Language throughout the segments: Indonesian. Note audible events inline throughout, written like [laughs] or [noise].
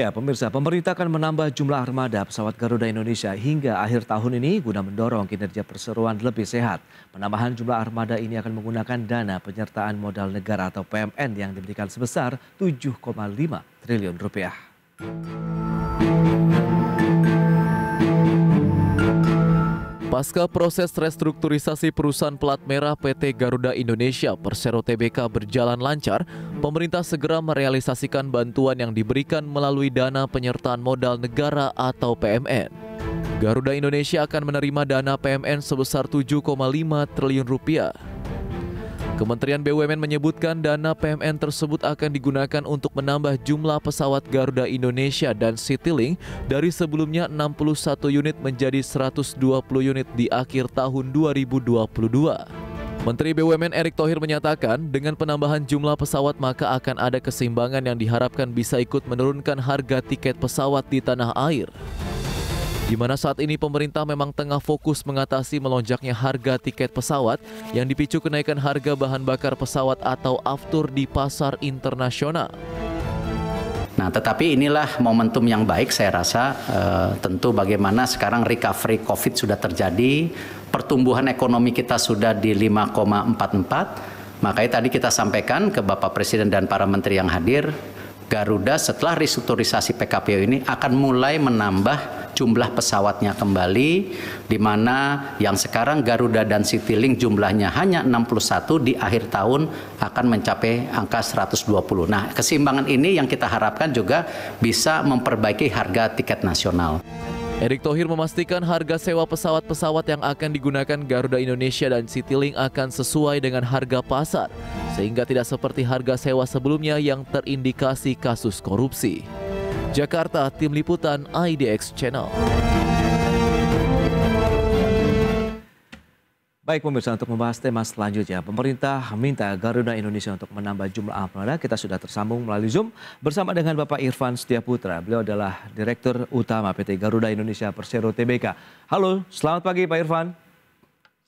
Ya, pemirsa, pemerintah akan menambah jumlah armada pesawat Garuda Indonesia hingga akhir tahun ini guna mendorong kinerja perseroan lebih sehat. Penambahan jumlah armada ini akan menggunakan dana penyertaan modal negara atau PMN yang diberikan sebesar 7,5 triliun rupiah. Pasca proses restrukturisasi perusahaan pelat merah PT Garuda Indonesia Persero Tbk berjalan lancar, pemerintah segera merealisasikan bantuan yang diberikan melalui dana penyertaan modal negara atau PMN. Garuda Indonesia akan menerima dana PMN sebesar 7,5 triliun rupiah. Kementerian BUMN menyebutkan dana PMN tersebut akan digunakan untuk menambah jumlah pesawat Garuda Indonesia dan Citylink dari sebelumnya 61 unit menjadi 120 unit di akhir tahun 2022. Menteri BUMN Erick Thohir menyatakan dengan penambahan jumlah pesawat maka akan ada keseimbangan yang diharapkan bisa ikut menurunkan harga tiket pesawat di tanah air di mana saat ini pemerintah memang tengah fokus mengatasi melonjaknya harga tiket pesawat yang dipicu kenaikan harga bahan bakar pesawat atau aftur di pasar internasional. Nah, tetapi inilah momentum yang baik saya rasa eh, tentu bagaimana sekarang recovery Covid sudah terjadi, pertumbuhan ekonomi kita sudah di 5,44. Makanya tadi kita sampaikan ke Bapak Presiden dan para menteri yang hadir, Garuda setelah restrukturisasi PKPU ini akan mulai menambah jumlah pesawatnya kembali di mana yang sekarang Garuda dan Citylink jumlahnya hanya 61 di akhir tahun akan mencapai angka 120. Nah, keseimbangan ini yang kita harapkan juga bisa memperbaiki harga tiket nasional. Erick Thohir memastikan harga sewa pesawat-pesawat yang akan digunakan Garuda Indonesia dan Citylink akan sesuai dengan harga pasar, sehingga tidak seperti harga sewa sebelumnya yang terindikasi kasus korupsi. Jakarta, Tim Liputan IDX Channel. Baik pemirsa untuk membahas tema selanjutnya, pemerintah minta Garuda Indonesia untuk menambah jumlah armada. Kita sudah tersambung melalui Zoom bersama dengan Bapak Irfan Setiaputra. Beliau adalah Direktur Utama PT Garuda Indonesia Persero Tbk. Halo, selamat pagi Pak Irfan.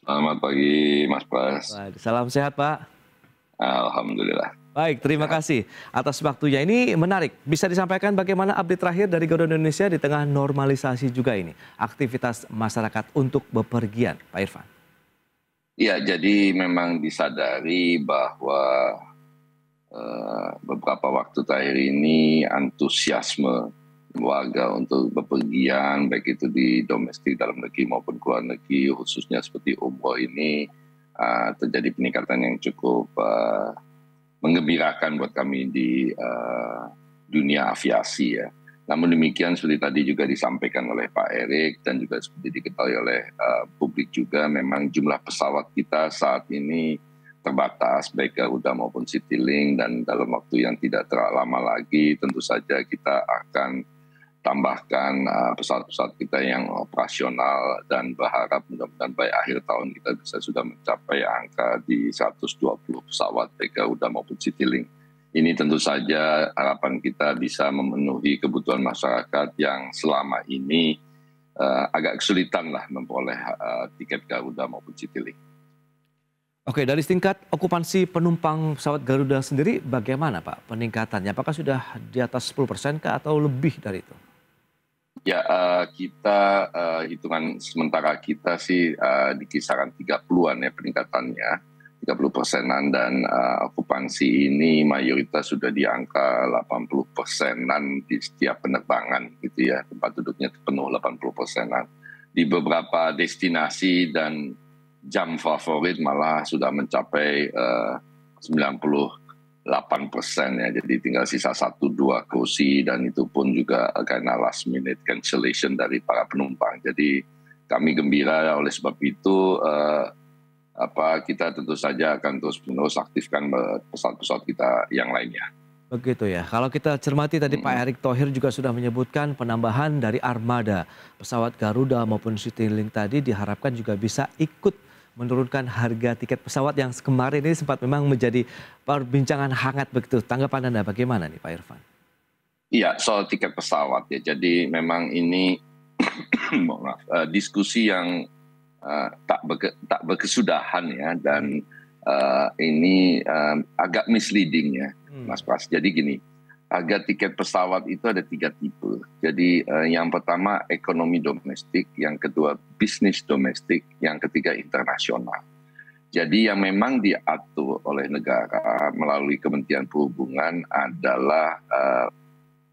Selamat pagi Mas Pras. Salam sehat Pak. Alhamdulillah. Baik, terima kasih atas waktunya. Ini menarik. Bisa disampaikan bagaimana update terakhir dari Garuda Indonesia di tengah normalisasi juga ini aktivitas masyarakat untuk bepergian, Pak Irfan. Ya, jadi memang disadari bahwa uh, beberapa waktu terakhir ini antusiasme warga untuk bepergian baik itu di domestik dalam negeri maupun luar negeri khususnya seperti umroh ini uh, terjadi peningkatan yang cukup uh, mengembirakan buat kami di uh, dunia aviasi ya. Namun demikian seperti tadi juga disampaikan oleh Pak Erik dan juga seperti diketahui oleh uh, publik juga memang jumlah pesawat kita saat ini terbatas baik Garuda maupun Citylink dan dalam waktu yang tidak terlalu lama lagi tentu saja kita akan tambahkan uh, pesawat-pesawat kita yang operasional dan berharap mudah-mudahan by akhir tahun kita bisa sudah mencapai angka di 120 pesawat baik Garuda maupun Citylink. Ini tentu saja harapan kita bisa memenuhi kebutuhan masyarakat yang selama ini uh, agak kesulitan lah memperoleh uh, tiket Garuda maupun Citylink. Oke, dari tingkat okupansi penumpang pesawat Garuda sendiri bagaimana Pak peningkatannya? Apakah sudah di atas 10 persen atau lebih dari itu? Ya, uh, kita uh, hitungan sementara kita sih uh, di kisaran 30-an ya peningkatannya, 30 persenan dan uh, okupansi ini mayoritas sudah di angka 80 persenan di setiap penerbangan gitu ya, tempat duduknya penuh 80 persenan. Di beberapa destinasi dan jam favorit malah sudah mencapai uh, 90 8 persen ya, jadi tinggal sisa satu dua kursi dan itu pun juga karena last minute cancellation dari para penumpang. Jadi kami gembira oleh sebab itu uh, apa kita tentu saja akan terus menerus aktifkan pesawat-pesawat kita yang lainnya. Begitu ya. Kalau kita cermati tadi hmm. Pak Erick Thohir juga sudah menyebutkan penambahan dari armada pesawat Garuda maupun Citylink tadi diharapkan juga bisa ikut menurunkan harga tiket pesawat yang kemarin ini sempat memang menjadi perbincangan hangat begitu. Tanggapan Anda bagaimana nih Pak Irfan? Iya, soal tiket pesawat ya. Jadi memang ini [coughs] maaf, uh, diskusi yang uh, tak berke, tak berkesudahan ya dan uh, ini uh, agak misleading ya, hmm. Mas Pras. Jadi gini, harga tiket pesawat itu ada tiga tipe. Jadi uh, yang pertama ekonomi domestik, yang kedua bisnis domestik, yang ketiga internasional. Jadi yang memang diatur oleh negara melalui Kementerian Perhubungan adalah uh,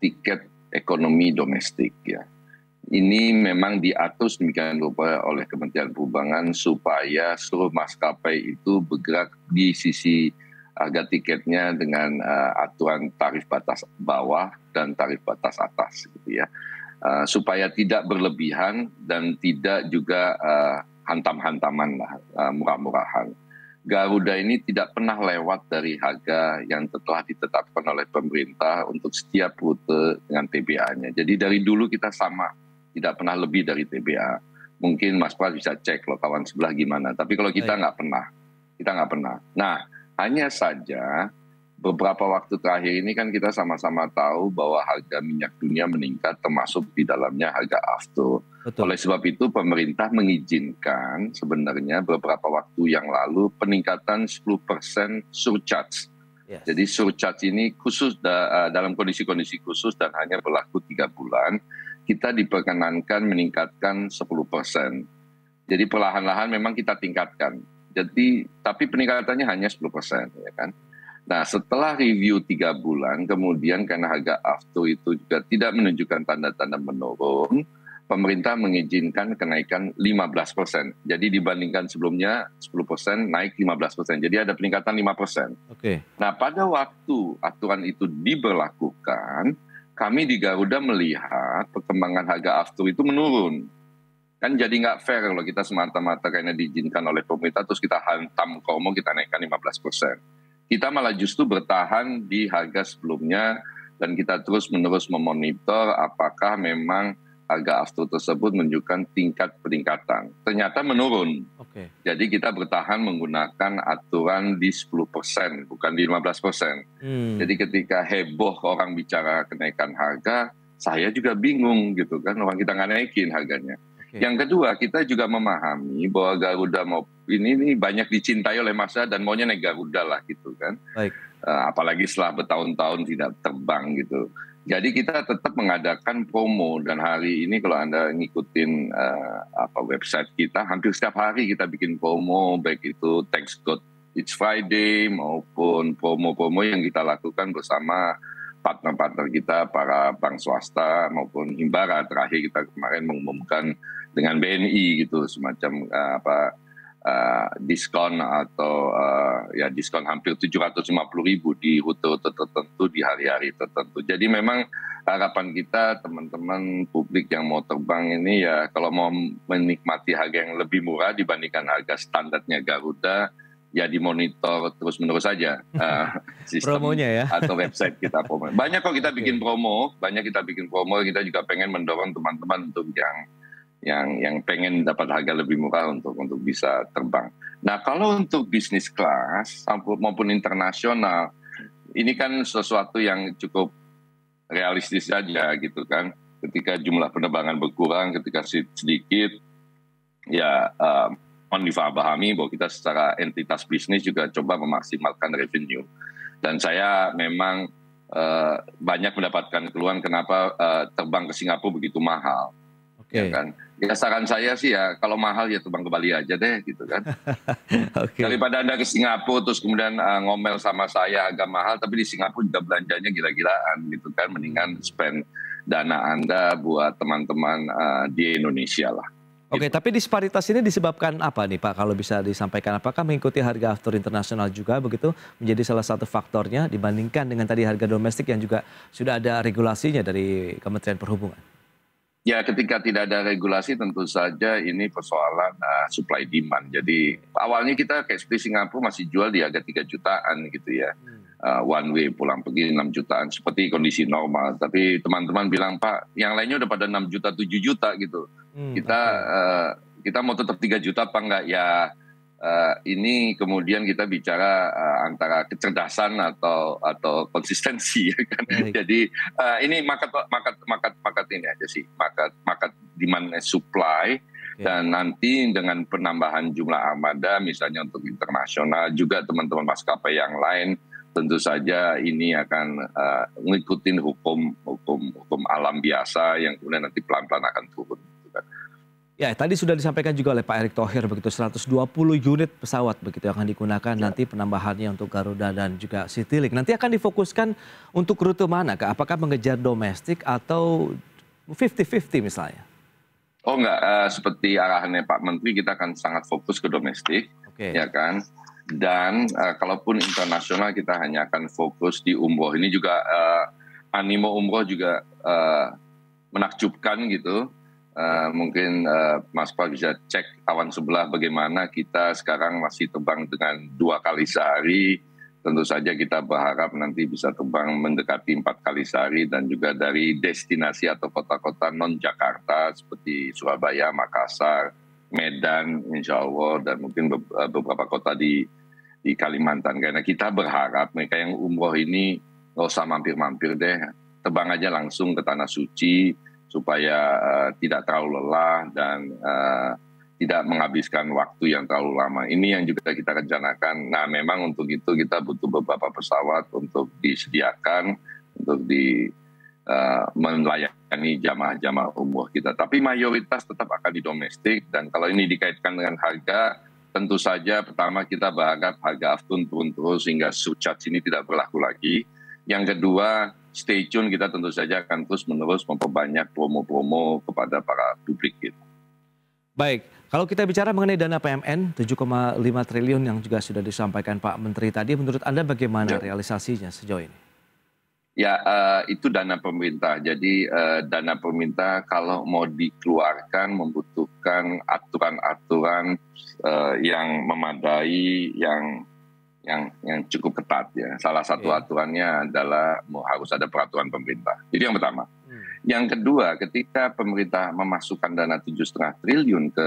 tiket ekonomi domestik ya. Ini memang diatur demikian rupa oleh Kementerian Perhubungan supaya seluruh maskapai itu bergerak di sisi harga tiketnya dengan uh, aturan tarif batas bawah dan tarif batas atas gitu ya uh, supaya tidak berlebihan dan tidak juga uh, hantam-hantaman lah uh, murah-murahan. Garuda ini tidak pernah lewat dari harga yang telah ditetapkan oleh pemerintah untuk setiap rute dengan TBA-nya. Jadi dari dulu kita sama, tidak pernah lebih dari TBA. Mungkin Mas Pras bisa cek loh kawan sebelah gimana. Tapi kalau kita nggak pernah, kita nggak pernah. Nah, hanya saja beberapa waktu terakhir ini kan kita sama-sama tahu bahwa harga minyak dunia meningkat termasuk di dalamnya harga aftur. Betul. Oleh sebab itu pemerintah mengizinkan sebenarnya beberapa waktu yang lalu peningkatan 10% surcharge. Yes. Jadi surcharge ini khusus da, uh, dalam kondisi-kondisi khusus dan hanya berlaku tiga bulan, kita diperkenankan meningkatkan 10%. Jadi perlahan-lahan memang kita tingkatkan jadi tapi peningkatannya hanya 10 persen, ya kan. Nah setelah review tiga bulan, kemudian karena harga aftur itu juga tidak menunjukkan tanda-tanda menurun, pemerintah mengizinkan kenaikan 15 persen. Jadi dibandingkan sebelumnya 10 persen naik 15 persen. Jadi ada peningkatan 5 persen. Oke. Nah pada waktu aturan itu diberlakukan, kami di Garuda melihat perkembangan harga aftur itu menurun. Kan jadi nggak fair kalau kita semata-mata karena diizinkan oleh pemerintah terus kita hantam komo kita naikkan 15 persen. Kita malah justru bertahan di harga sebelumnya dan kita terus menerus memonitor apakah memang harga aftur tersebut menunjukkan tingkat peningkatan. Ternyata menurun. Okay. Jadi kita bertahan menggunakan aturan di 10 persen, bukan di 15 persen. Hmm. Jadi ketika heboh orang bicara kenaikan harga, saya juga bingung gitu kan, orang kita nggak naikin harganya. Okay. Yang kedua, kita juga memahami bahwa Garuda mau ini, ini banyak dicintai oleh masa dan maunya naik Garuda lah gitu kan. Baik. Uh, apalagi setelah bertahun-tahun tidak terbang gitu. Jadi kita tetap mengadakan promo dan hari ini kalau anda ngikutin uh, apa website kita, hampir setiap hari kita bikin promo baik itu thanks God It's Friday maupun promo-promo yang kita lakukan bersama partner-partner kita para bank swasta maupun himbara. Terakhir kita kemarin mengumumkan dengan BNI gitu semacam uh, apa uh, diskon atau uh, ya diskon hampir 750 ribu di rute-rute tertentu di hari-hari tertentu. Jadi memang harapan kita teman-teman publik yang mau terbang ini ya kalau mau menikmati harga yang lebih murah dibandingkan harga standarnya Garuda ya dimonitor terus menerus saja uh, [laughs] sistem Promonya ya. atau website kita promo. Banyak kok kita bikin promo, banyak kita bikin promo. Kita juga pengen mendorong teman-teman untuk yang yang yang pengen dapat harga lebih murah untuk untuk bisa terbang. Nah kalau untuk bisnis kelas maupun internasional ini kan sesuatu yang cukup realistis saja gitu kan. Ketika jumlah penerbangan berkurang, ketika sedikit, ya uh, mohon difahami bahwa kita secara entitas bisnis juga coba memaksimalkan revenue. Dan saya memang uh, banyak mendapatkan keluhan kenapa uh, terbang ke Singapura begitu mahal. Okay. Ya kan? Ya saran saya sih ya kalau mahal ya terbang ke Bali aja deh gitu kan. [laughs] okay. Daripada Anda ke Singapura terus kemudian uh, ngomel sama saya agak mahal tapi di Singapura juga belanjanya gila-gilaan gitu kan. Mendingan hmm. spend dana Anda buat teman-teman uh, di Indonesia lah. Oke, gitu. tapi disparitas ini disebabkan apa nih Pak kalau bisa disampaikan? Apakah mengikuti harga aftur internasional juga begitu menjadi salah satu faktornya dibandingkan dengan tadi harga domestik yang juga sudah ada regulasinya dari Kementerian Perhubungan? Ya, ketika tidak ada regulasi tentu saja ini persoalan uh, supply demand. Jadi awalnya kita kayak seperti Singapura masih jual di harga 3 jutaan gitu ya. Uh, one way pulang pergi 6 jutaan seperti kondisi normal. Tapi teman-teman bilang, "Pak, yang lainnya udah pada 6 juta, 7 juta gitu." Hmm, kita okay. uh, kita mau tetap 3 juta apa enggak? Ya uh, ini kemudian kita bicara uh, antara kecerdasan atau atau konsistensi [laughs] ya kan. Baik. Jadi uh, ini market market market market ini aja sih market market demand supply okay. dan nanti dengan penambahan jumlah armada misalnya untuk internasional juga teman-teman maskapai yang lain tentu saja ini akan uh, ngikutin hukum hukum hukum alam biasa yang kemudian nanti pelan-pelan akan turun. Ya, tadi sudah disampaikan juga oleh Pak Erick Thohir begitu 120 unit pesawat begitu yang akan digunakan ya. nanti penambahannya untuk Garuda dan juga Citylink. Nanti akan difokuskan untuk rute mana? Kak? Apakah mengejar domestik atau 50-50 misalnya? Oh enggak, uh, seperti arahannya Pak Menteri kita akan sangat fokus ke domestik, okay. ya kan. Dan uh, kalaupun internasional kita hanya akan fokus di umroh. Ini juga uh, animo umroh juga uh, menakjubkan gitu Uh, mungkin uh, Mas Pak bisa cek awan sebelah bagaimana kita sekarang masih terbang dengan dua kali sehari. Tentu saja kita berharap nanti bisa terbang mendekati empat kali sehari dan juga dari destinasi atau kota-kota non Jakarta seperti Surabaya, Makassar, Medan, Insya Allah dan mungkin eh, beberapa kota di di Kalimantan. Karena kita berharap mereka yang umroh ini nggak usah mampir-mampir deh, terbang aja langsung ke tanah suci supaya uh, tidak terlalu lelah dan uh, tidak menghabiskan waktu yang terlalu lama. Ini yang juga kita rencanakan. Nah, memang untuk itu kita butuh beberapa pesawat untuk disediakan untuk di uh, melayani jamaah-jamaah umroh kita. Tapi mayoritas tetap akan di domestik dan kalau ini dikaitkan dengan harga, tentu saja pertama kita berharap harga aftun turun terus sehingga surcharge ini tidak berlaku lagi. Yang kedua, stay tune kita tentu saja akan terus menerus memperbanyak promo-promo kepada para publik gitu. Baik, kalau kita bicara mengenai dana PMN 7,5 triliun yang juga sudah disampaikan Pak Menteri tadi, menurut Anda bagaimana ya. realisasinya sejauh ini? Ya, uh, itu dana pemerintah. Jadi uh, dana pemerintah kalau mau dikeluarkan membutuhkan aturan-aturan uh, yang memadai, yang yang yang cukup ketat ya. Salah satu yeah. aturannya adalah harus ada peraturan pemerintah. Jadi yang pertama. Hmm. Yang kedua, ketika pemerintah memasukkan dana tujuh setengah triliun ke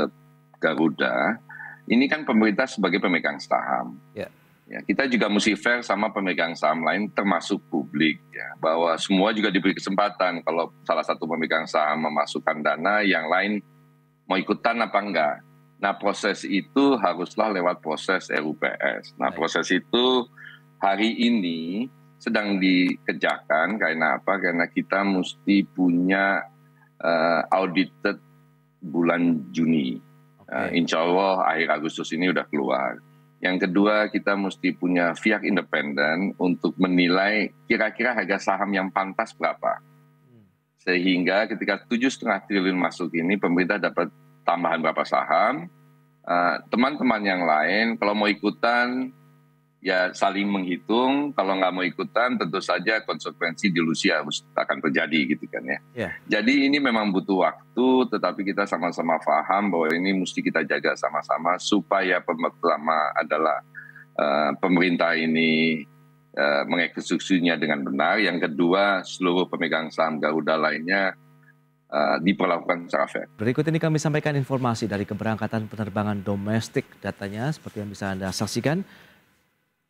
Garuda, ini kan pemerintah sebagai pemegang saham. Yeah. Ya, kita juga mesti fair sama pemegang saham lain termasuk publik ya bahwa semua juga diberi kesempatan kalau salah satu pemegang saham memasukkan dana yang lain mau ikutan apa enggak Nah proses itu haruslah lewat proses RUPS. Nah proses itu hari ini sedang dikerjakan karena apa? Karena kita mesti punya uh, audited bulan Juni. Okay. Uh, insya Allah akhir Agustus ini udah keluar. Yang kedua kita mesti punya pihak independen untuk menilai kira-kira harga saham yang pantas berapa. Hmm. Sehingga ketika tujuh setengah triliun masuk ini pemerintah dapat tambahan berapa saham, eh, teman-teman uh, yang lain kalau mau ikutan ya saling menghitung, kalau nggak mau ikutan tentu saja konsekuensi dilusi harus akan terjadi gitu kan ya. Yeah. Jadi ini memang butuh waktu, tetapi kita sama-sama paham bahwa ini mesti kita jaga sama-sama supaya pertama adalah uh, pemerintah ini uh, mengeksekusinya dengan benar, yang kedua seluruh pemegang saham Garuda lainnya uh, diperlakukan secara fair. Berikut ini kami sampaikan informasi dari keberangkatan penerbangan domestik. Datanya seperti yang bisa Anda saksikan.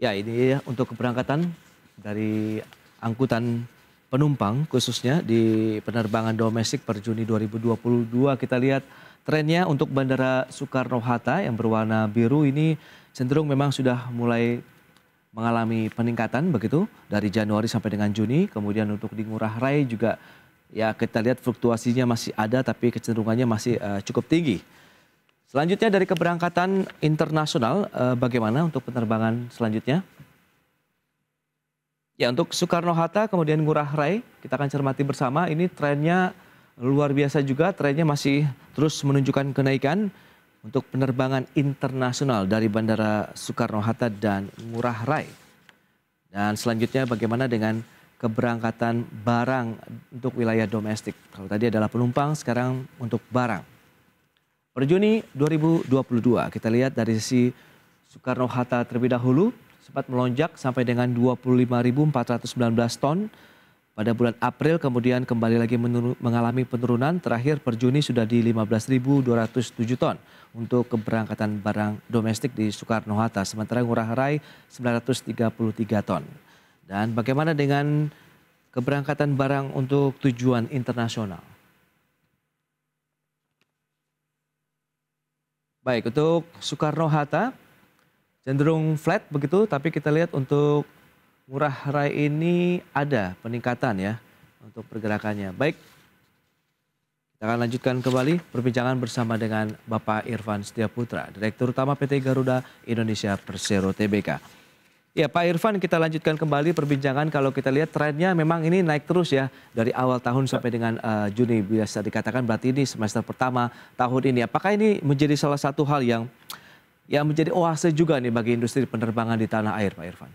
Ya ini ya untuk keberangkatan dari angkutan penumpang khususnya di penerbangan domestik per Juni 2022 kita lihat trennya untuk Bandara Soekarno-Hatta yang berwarna biru ini cenderung memang sudah mulai mengalami peningkatan begitu dari Januari sampai dengan Juni. Kemudian untuk di Ngurah Rai juga ya kita lihat fluktuasinya masih ada tapi kecenderungannya masih uh, cukup tinggi. Selanjutnya dari keberangkatan internasional uh, bagaimana untuk penerbangan selanjutnya? Ya untuk Soekarno-Hatta kemudian Ngurah Rai kita akan cermati bersama ini trennya luar biasa juga trennya masih terus menunjukkan kenaikan untuk penerbangan internasional dari Bandara Soekarno-Hatta dan Ngurah Rai. Dan selanjutnya bagaimana dengan keberangkatan barang untuk wilayah domestik. Kalau tadi adalah penumpang, sekarang untuk barang. Per Juni 2022 kita lihat dari sisi Soekarno-Hatta terlebih dahulu sempat melonjak sampai dengan 25.419 ton pada bulan April kemudian kembali lagi mengalami penurunan terakhir per Juni sudah di 15.207 ton untuk keberangkatan barang domestik di Soekarno-Hatta sementara Ngurah Rai 933 ton. Dan bagaimana dengan keberangkatan barang untuk tujuan internasional? Baik, untuk Soekarno-Hatta cenderung flat begitu, tapi kita lihat untuk Ngurah Rai ini ada peningkatan ya untuk pergerakannya. Baik, kita akan lanjutkan kembali perbincangan bersama dengan Bapak Irfan Setiaputra, Direktur Utama PT Garuda Indonesia Persero TBK. Ya Pak Irfan kita lanjutkan kembali perbincangan kalau kita lihat trennya memang ini naik terus ya dari awal tahun sampai dengan uh, Juni biasa dikatakan berarti ini semester pertama tahun ini. Apakah ini menjadi salah satu hal yang yang menjadi oase juga nih bagi industri penerbangan di tanah air Pak Irfan?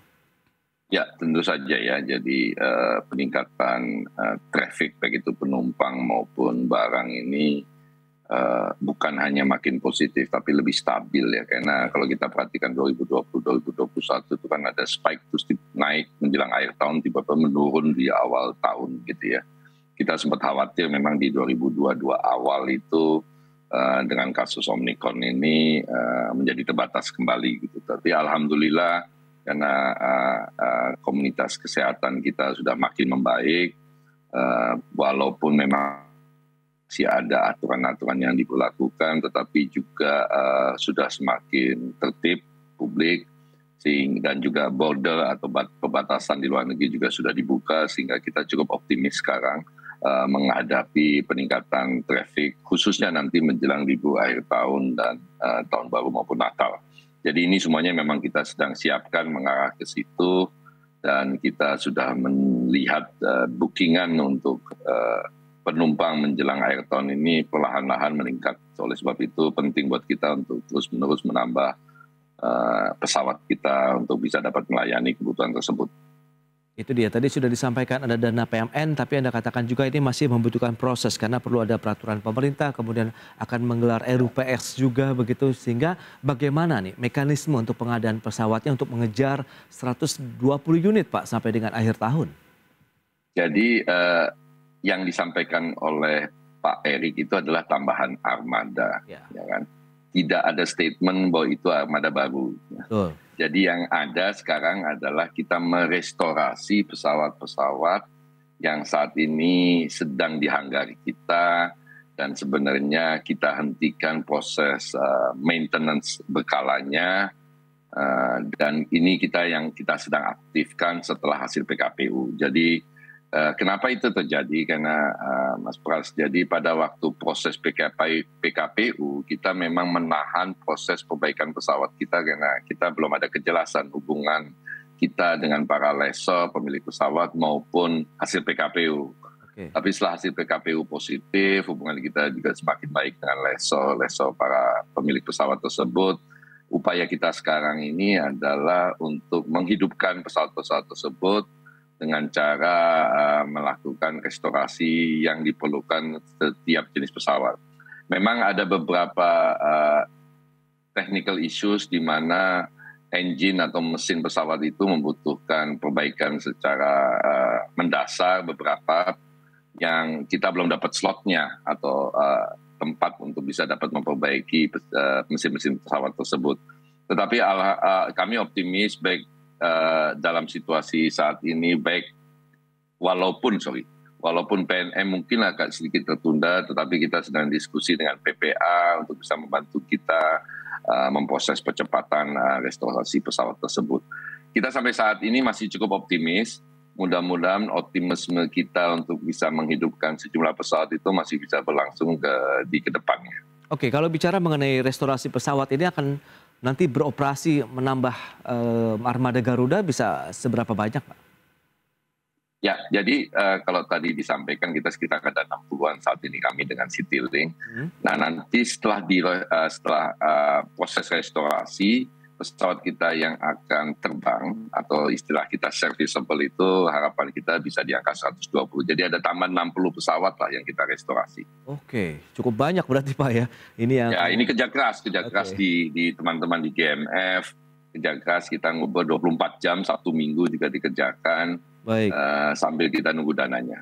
Ya tentu saja ya jadi uh, peningkatan uh, traffic baik itu penumpang maupun barang ini uh, bukan hanya makin positif tapi lebih stabil ya. Karena kalau kita perhatikan 2020 2021 itu kan ada spike terus naik menjelang akhir tahun tiba-tiba menurun di awal tahun gitu ya. Kita sempat khawatir memang di 2022 awal itu uh, dengan kasus Omicron ini uh, menjadi terbatas kembali gitu. Tapi alhamdulillah karena uh, uh, komunitas kesehatan kita sudah makin membaik uh, walaupun memang masih ada aturan-aturan yang diberlakukan, tetapi juga uh, sudah semakin tertib publik, sehingga dan juga border atau pembatasan di luar negeri juga sudah dibuka, sehingga kita cukup optimis sekarang uh, menghadapi peningkatan traffic, khususnya nanti menjelang libur akhir tahun dan uh, tahun baru maupun Natal. Jadi ini semuanya memang kita sedang siapkan mengarah ke situ dan kita sudah melihat uh, bookingan untuk uh, penumpang menjelang akhir tahun ini perlahan-lahan meningkat. Oleh sebab itu penting buat kita untuk terus-menerus menambah uh, pesawat kita untuk bisa dapat melayani kebutuhan tersebut. Itu dia, tadi sudah disampaikan ada dana PMN, tapi Anda katakan juga ini masih membutuhkan proses karena perlu ada peraturan pemerintah, kemudian akan menggelar RUPS juga begitu, sehingga bagaimana nih mekanisme untuk pengadaan pesawatnya untuk mengejar 120 unit Pak sampai dengan akhir tahun? Jadi uh, yang disampaikan oleh Pak Erik itu adalah tambahan armada, ya. ya kan? Tidak ada statement bahwa itu armada baru. Betul. Jadi yang ada sekarang adalah kita merestorasi pesawat-pesawat yang saat ini sedang dihanggari kita dan sebenarnya kita hentikan proses uh, maintenance berkalanya uh, dan ini kita yang kita sedang aktifkan setelah hasil PKPU. Jadi Eh, kenapa itu terjadi? Karena uh, Mas Pras, jadi pada waktu proses PKP, PKPU kita memang menahan proses perbaikan pesawat kita karena kita belum ada kejelasan hubungan kita dengan para lesor pemilik pesawat maupun hasil PKPU. Okay. Tapi setelah hasil PKPU positif, hubungan kita juga semakin baik dengan lesor, lesor para pemilik pesawat tersebut. Upaya kita sekarang ini adalah untuk menghidupkan pesawat-pesawat tersebut dengan cara uh, melakukan restorasi yang diperlukan setiap jenis pesawat. Memang ada beberapa uh, technical issues di mana engine atau mesin pesawat itu membutuhkan perbaikan secara uh, mendasar beberapa yang kita belum dapat slotnya atau uh, tempat untuk bisa dapat memperbaiki mesin-mesin uh, pesawat tersebut. Tetapi uh, kami optimis baik uh, dalam situasi saat ini baik walaupun sorry walaupun PNM mungkin agak sedikit tertunda tetapi kita sedang diskusi dengan PPA untuk bisa membantu kita uh, memproses percepatan uh, restorasi pesawat tersebut. Kita sampai saat ini masih cukup optimis. Mudah-mudahan optimisme kita untuk bisa menghidupkan sejumlah pesawat itu masih bisa berlangsung ke, di ke depannya. Oke, kalau bicara mengenai restorasi pesawat ini akan nanti beroperasi menambah uh, armada Garuda bisa seberapa banyak Pak? Ya, jadi uh, kalau tadi disampaikan kita sekitar ada 60-an saat ini kami dengan Citylink. Hmm. Nah, nanti setelah di uh, setelah uh, proses restorasi pesawat kita yang akan terbang atau istilah kita serviceable itu harapan kita bisa di angka 120. Jadi ada tambahan 60 pesawat lah yang kita restorasi. Oke, cukup banyak berarti Pak ya. Ini yang Ya, ini kerja keras, kerja okay. keras di di teman-teman di GMF. Kerja keras kita ngobrol 24 jam, satu minggu juga dikerjakan. Baik. Uh, sambil kita nunggu dananya.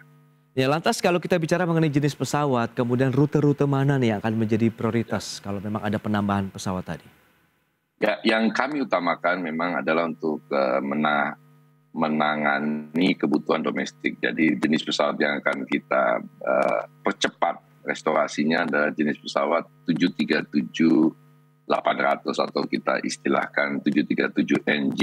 Ya lantas kalau kita bicara mengenai jenis pesawat, kemudian rute-rute mana nih yang akan menjadi prioritas kalau memang ada penambahan pesawat tadi? Ya, yang kami utamakan memang adalah untuk uh, mena menangani kebutuhan domestik. Jadi jenis pesawat yang akan kita uh, percepat restorasinya adalah jenis pesawat 737 800 atau kita istilahkan 737 NG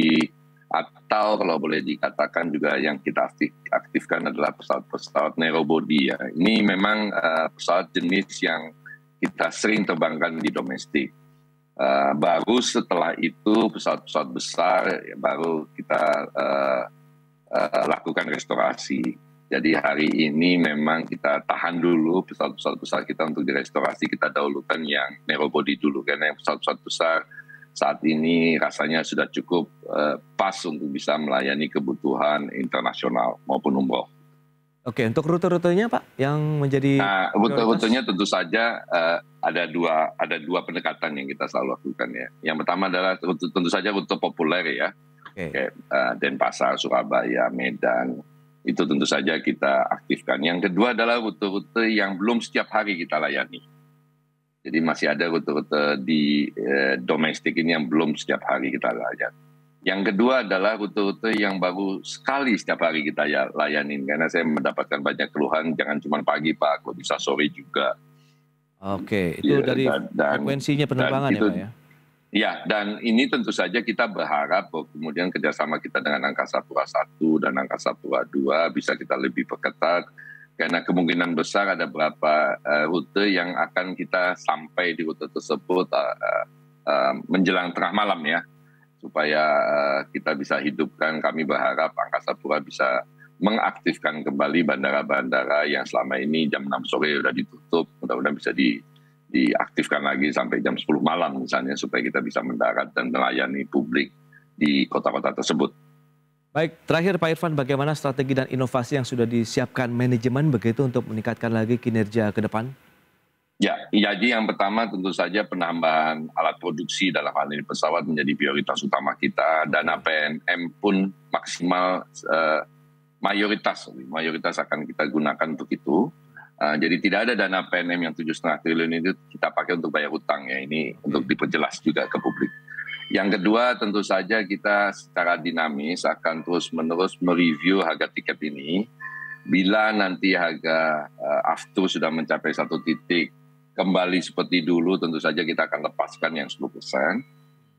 atau kalau boleh dikatakan juga yang kita aktif, aktifkan adalah pesawat-pesawat narrow body ya. Ini memang uh, pesawat jenis yang kita sering terbangkan di domestik. Uh, baru setelah itu pesawat-pesawat besar ya, baru kita uh, uh, lakukan restorasi. Jadi hari ini memang kita tahan dulu pesawat-pesawat besar kita untuk direstorasi kita dahulukan yang narrow body dulu karena yang pesawat-pesawat besar saat ini rasanya sudah cukup uh, pas untuk bisa melayani kebutuhan internasional maupun umroh. Oke, untuk rute-rutenya Pak yang menjadi nah, rute-rutenya tentu saja uh, ada dua ada dua pendekatan yang kita selalu lakukan ya. Yang pertama adalah tentu, tentu saja rute populer ya, okay. kayak uh, Denpasar, Surabaya, Medan itu tentu saja kita aktifkan. Yang kedua adalah rute-rute yang belum setiap hari kita layani. Jadi masih ada rute-rute di eh, domestik ini yang belum setiap hari kita layani. Yang kedua adalah rute-rute yang baru sekali setiap hari kita ya layanin karena saya mendapatkan banyak keluhan jangan cuma pagi Pak, kalau bisa sore juga. Oke, itu ya, dari dan, frekuensinya penerbangan ya, itu, ya Pak ya. Ya, dan ini tentu saja kita berharap bahwa kemudian kerjasama kita dengan Angkasa Pura I dan Angkasa Pura II bisa kita lebih perketat karena kemungkinan besar ada beberapa uh, rute yang akan kita sampai di rute tersebut uh, uh, menjelang tengah malam ya supaya uh, kita bisa hidupkan kami berharap Angkasa Pura bisa mengaktifkan kembali bandara-bandara yang selama ini jam 6 sore sudah ditutup mudah-mudahan bisa di diaktifkan lagi sampai jam 10 malam misalnya supaya kita bisa mendarat dan melayani publik di kota-kota tersebut. Baik, terakhir Pak Irfan, bagaimana strategi dan inovasi yang sudah disiapkan manajemen begitu untuk meningkatkan lagi kinerja ke depan? Ya, jadi yang pertama tentu saja penambahan alat produksi dalam hal ini pesawat menjadi prioritas utama kita. Dana PNM pun maksimal uh, mayoritas, mayoritas akan kita gunakan untuk itu. Uh, jadi tidak ada dana PNM yang tujuh setengah triliun itu kita pakai untuk bayar utang ya ini okay. untuk diperjelas juga ke publik. Yang kedua tentu saja kita secara dinamis akan terus-menerus mereview harga tiket ini. Bila nanti harga uh, aftur sudah mencapai satu titik kembali seperti dulu, tentu saja kita akan lepaskan yang 10%.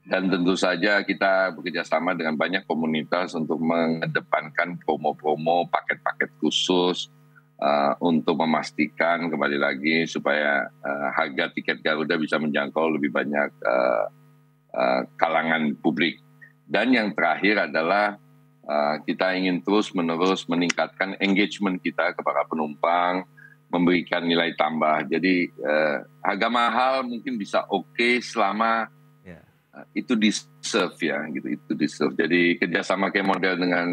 Dan tentu saja kita bekerja sama dengan banyak komunitas untuk mengedepankan promo-promo, paket-paket khusus, uh, untuk memastikan kembali lagi supaya uh, harga tiket Garuda bisa menjangkau lebih banyak uh, Uh, kalangan publik. Dan yang terakhir adalah uh, kita ingin terus menerus meningkatkan engagement kita kepada penumpang, memberikan nilai tambah. Jadi uh, harga mahal mungkin bisa oke okay selama yeah. uh, itu deserve ya, gitu itu deserve. Jadi kerjasama kayak model dengan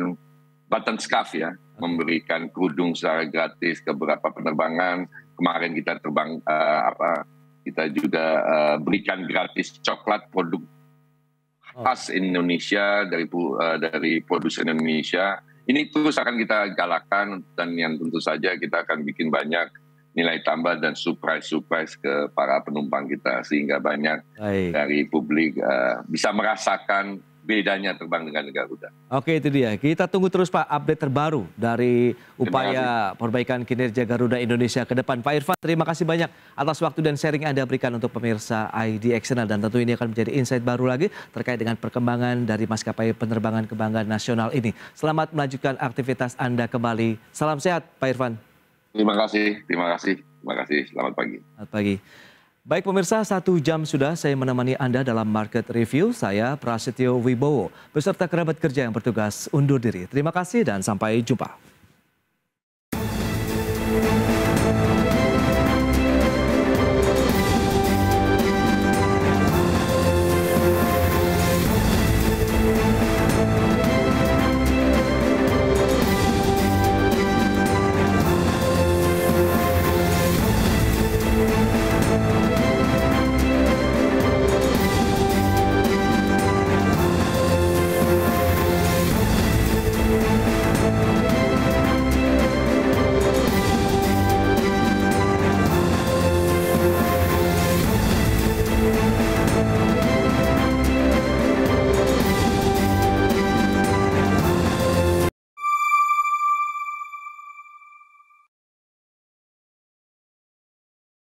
Button Scarf ya, okay. memberikan kerudung secara gratis ke beberapa penerbangan. Kemarin kita terbang uh, apa kita juga uh, berikan gratis coklat produk oh. khas Indonesia dari uh, dari produsen Indonesia. Ini terus akan kita galakan dan yang tentu saja kita akan bikin banyak nilai tambah dan surprise-surprise ke para penumpang kita sehingga banyak Baik. dari publik uh, bisa merasakan bedanya terbang dengan Garuda. Oke itu dia. Kita tunggu terus Pak update terbaru dari upaya perbaikan kinerja Garuda Indonesia ke depan. Pak Irfan terima kasih banyak atas waktu dan sharing Anda berikan untuk pemirsa ID External dan tentu ini akan menjadi insight baru lagi terkait dengan perkembangan dari maskapai penerbangan kebanggaan nasional ini. Selamat melanjutkan aktivitas Anda kembali. Salam sehat Pak Irfan. Terima kasih, terima kasih, terima kasih. Selamat pagi. Selamat pagi. Baik pemirsa, satu jam sudah saya menemani Anda dalam Market Review. Saya Prasetyo Wibowo, beserta kerabat kerja yang bertugas undur diri. Terima kasih dan sampai jumpa.